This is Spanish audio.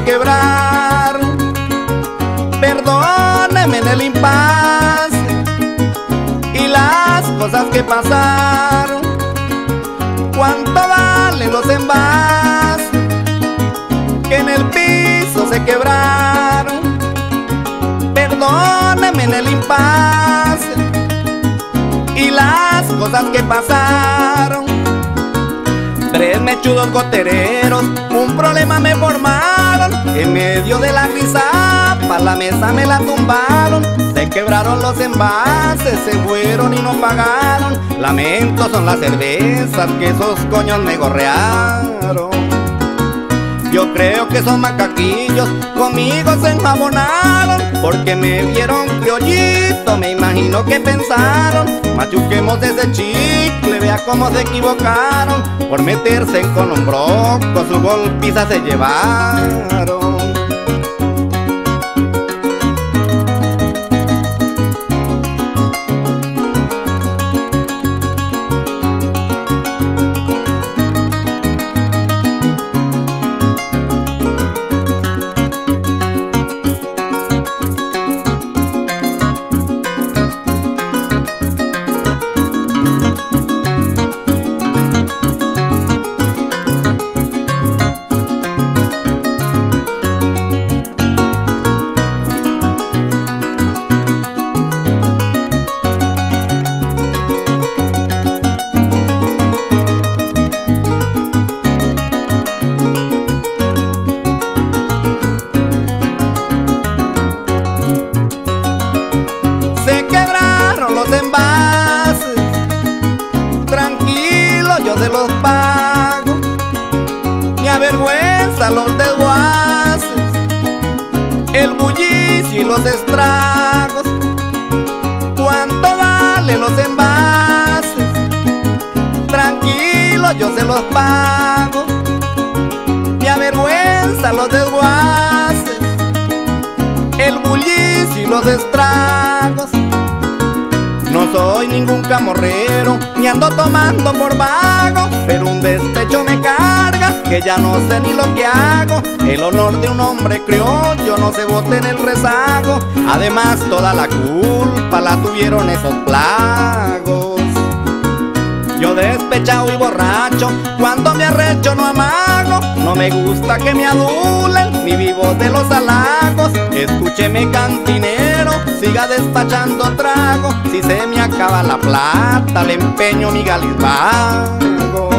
quebrar. Perdóneme en el impas y las cosas que pasaron. Cuánto valen los envas que en el piso se quebraron. Perdóneme en el impas y las cosas que pasaron. Tres mechudos cotereros, un problema me formaron. En medio de la risa, para la mesa me la tumbaron. Se quebraron los envases, se fueron y no pagaron. Lamento son las cervezas que esos coños me gorrearon. Yo creo que son macaquillos, conmigo se enjabonaron Porque me vieron criollito, me imagino que pensaron Machuquemos ese chicle, vea cómo se equivocaron Por meterse con un broco, su golpiza se llevaron se los pago. Me avergüenza los desguaces, el bullicio y los estragos. ¿Cuánto valen los envases? Tranquilo yo se los pago. Me avergüenza los desguaces, el bullicio y los estragos. Soy ningún camorrero, ni ando tomando por vago, pero un despecho me carga, que ya no sé ni lo que hago. El honor de un hombre criollo no se bote en el rezago, además toda la culpa la tuvieron esos plagos. Yo despechado y borracho, cuando me arrecho no amago, no me gusta que me adulen, ni vivo de los halagos. Escúcheme cantinero, siga despachando trago, si se me acaba la plata, le empeño mi galisbago.